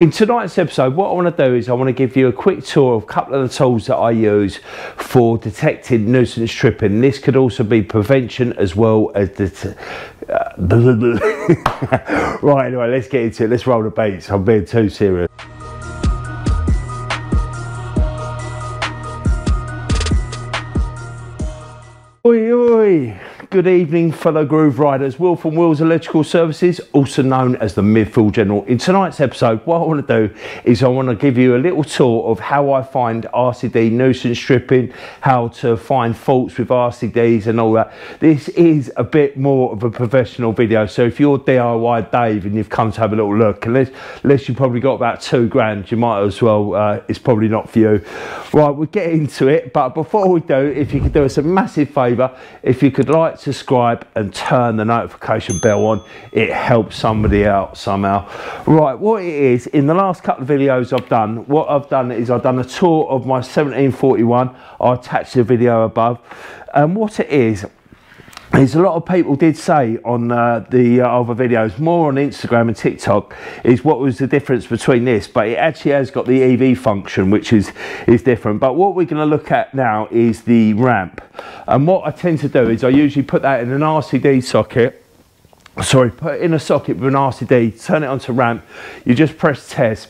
In tonight's episode, what I want to do is I want to give you a quick tour of a couple of the tools that I use for detecting nuisance tripping. This could also be prevention as well as the. Uh, right, anyway, let's get into it. Let's roll the beats. I'm being too serious. Oi, oi. Good evening, fellow Groove Riders. Will from Will's Electrical Services, also known as the Midfield General. In tonight's episode, what I want to do is I want to give you a little tour of how I find RCD nuisance stripping, how to find faults with RCDs and all that. This is a bit more of a professional video, so if you're DIY Dave and you've come to have a little look, unless, unless you've probably got about two grand, you might as well, uh, it's probably not for you. Right, we'll get into it, but before we do, if you could do us a massive favour, if you could like subscribe and turn the notification bell on. It helps somebody out somehow. Right what it is in the last couple of videos i've done what i've done is i've done a tour of my 1741 i attached the video above. And what it is is a lot of people did say on uh, the uh, other videos, more on Instagram and TikTok, is what was the difference between this, but it actually has got the EV function, which is, is different. But what we're going to look at now is the ramp. And what I tend to do is I usually put that in an RCD socket, sorry, put it in a socket with an RCD, turn it onto ramp, you just press test,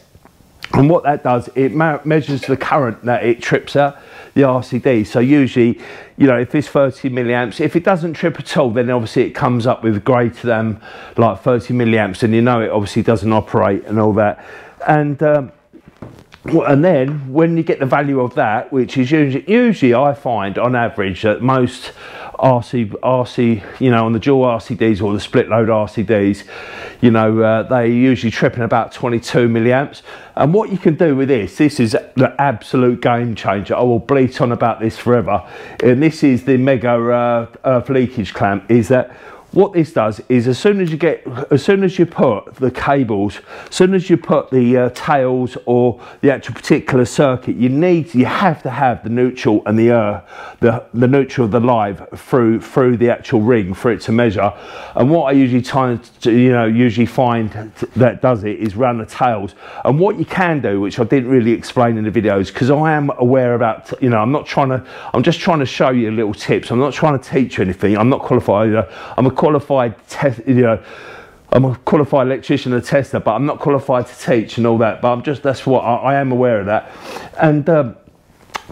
and what that does, it measures the current that it trips out the RCD. So usually, you know, if it's 30 milliamps, if it doesn't trip at all, then obviously it comes up with greater than like 30 milliamps, and you know it obviously doesn't operate and all that. And um, and then when you get the value of that, which is usually, usually I find on average that most RC, RC, you know, on the dual RCDs or the split load RCDs, you know, uh, they usually tripping about 22 milliamps. And what you can do with this, this is the absolute game changer. I will bleat on about this forever. And this is the Megger uh, Earth leakage clamp, is that what this does is as soon as you get as soon as you put the cables as soon as you put the uh, tails or the actual particular circuit you need you have to have the neutral and the uh, the, the neutral of the live through through the actual ring for it to measure. And what I usually try to you know usually find that does it is run the tails. And what you can do which I didn't really explain in the videos because I am aware about you know I'm not trying to I'm just trying to show you little tips. I'm not trying to teach you anything. I'm not qualified I'm a qualified test, you know, I'm a qualified electrician and a tester, but I'm not qualified to teach and all that. But I'm just that's what I, I am aware of that. And um,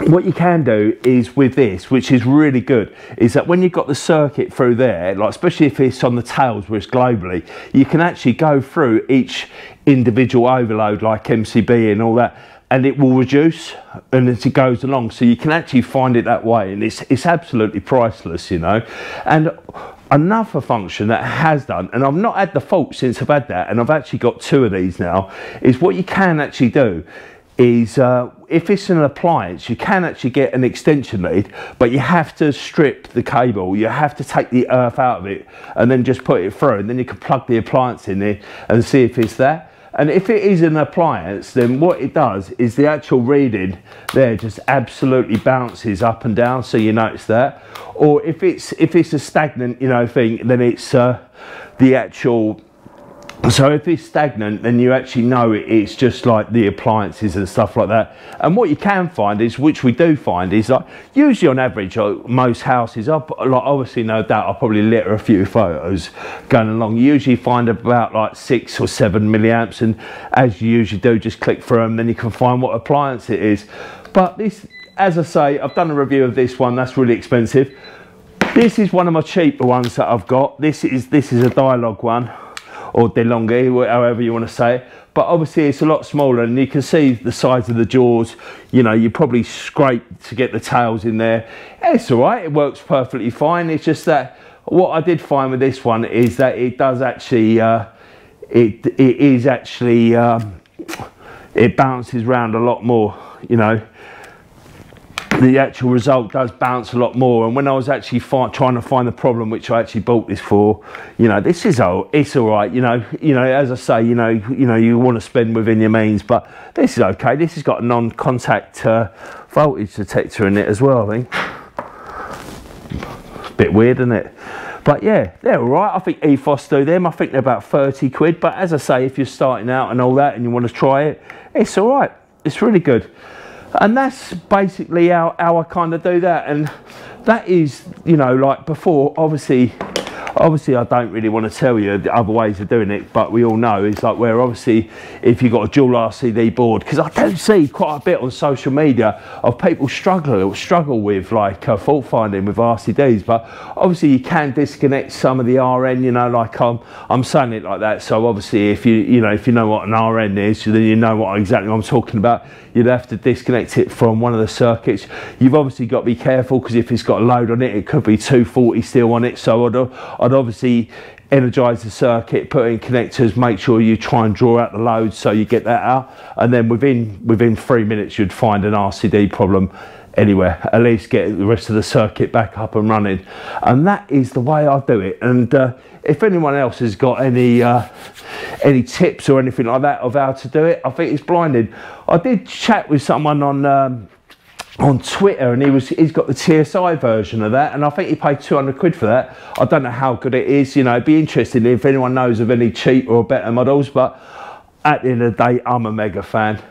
what you can do is with this, which is really good, is that when you've got the circuit through there, like especially if it's on the tails, which globally, you can actually go through each individual overload like MCB and all that and it will reduce and as it goes along so you can actually find it that way and it's it's absolutely priceless you know and another function that has done and I've not had the fault since I've had that and I've actually got two of these now is what you can actually do is uh, if it's an appliance you can actually get an extension lead but you have to strip the cable. You have to take the earth out of it and then just put it through and then you can plug the appliance in there and see if it's there and if it is an appliance, then what it does is the actual reading there just absolutely bounces up and down. So you notice that. Or if it's if it's a stagnant, you know, thing, then it's uh, the actual so if it's stagnant, then you actually know it's just like the appliances and stuff like that. And what you can find is, which we do find, is like usually on average, like most houses, up like obviously no doubt, I'll probably litter a few photos going along. You usually find about like six or seven milliamps, and as you usually do, just click through them, then you can find what appliance it is. But this, as I say, I've done a review of this one. That's really expensive. This is one of my cheaper ones that I've got. This is this is a Di-Log one or DeLonghi, however you want to say it. But obviously it's a lot smaller and you can see the size of the jaws. You know, you probably scrape to get the tails in there. It's all right, it works perfectly fine. It's just that what I did find with this one is that it does actually, uh, it, it is actually, um, it bounces around a lot more, you know the actual result does bounce a lot more. And when I was actually trying to find the problem, which I actually bought this for, you know, this is all it's all right. You know, you know, as I say, you know, you know, you want to spend within your means, but this is okay. This has got a non-contact uh, voltage detector in it as well. I think. Bit weird, isn't it? but yeah, they're all right. I think Ethos do them. I think they're about 30 quid. But as I say, if you're starting out and all that and you want to try it, it's all right. It's really good. And that's basically how, how I kind of do that. And that is, you know, like before, obviously, obviously I don't really want to tell you the other ways of doing it, but we all know it's like where obviously if you've got a dual RCD board, because I don't see quite a bit on social media of people struggle struggle with like uh, fault finding with RCDs, but obviously you can disconnect some of the RN, you know, like I'm I'm saying it like that. So obviously if you you know if you know what an RN is, then you know what exactly I'm talking about. You'd have to disconnect it from one of the circuits. You've obviously got to be careful because if it's got a load on it, it could be 240 still on it. So I'd, I'd obviously energize the circuit, put in connectors, make sure you try and draw out the load so you get that out. And then within within three minutes, you'd find an RCD problem anywhere. At least get the rest of the circuit back up and running. And that is the way I do it. And uh, if anyone else has got any uh, any tips or anything like that of how to do it, I think it's blinding. I did chat with someone on. Um, on Twitter and he was he's got the TSI version of that and I think he paid 200 quid for that. I don't know how good it is you know it'd be interesting if anyone knows of any cheaper or better models but at the end of the day I'm a Megger fan.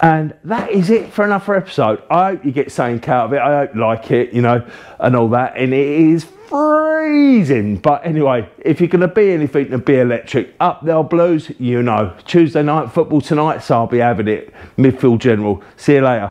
And that is it for another episode. I hope you get something out of it. I hope you like it you know and all that and it is freezing. But anyway if you're going to be anything to be electric up there blues you know. Tuesday night football tonight so I'll be having it. Midfield general. See you later